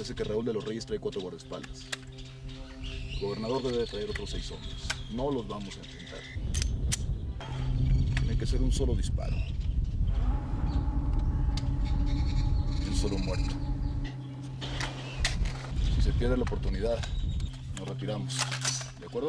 Parece que Raúl de los Reyes trae cuatro guardaespaldas. El gobernador debe traer otros seis hombres. No los vamos a enfrentar. Tiene que ser un solo disparo. Un solo muerto. Si se pierde la oportunidad, nos retiramos. ¿De acuerdo?